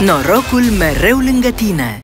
Norocul mereu lângă tine!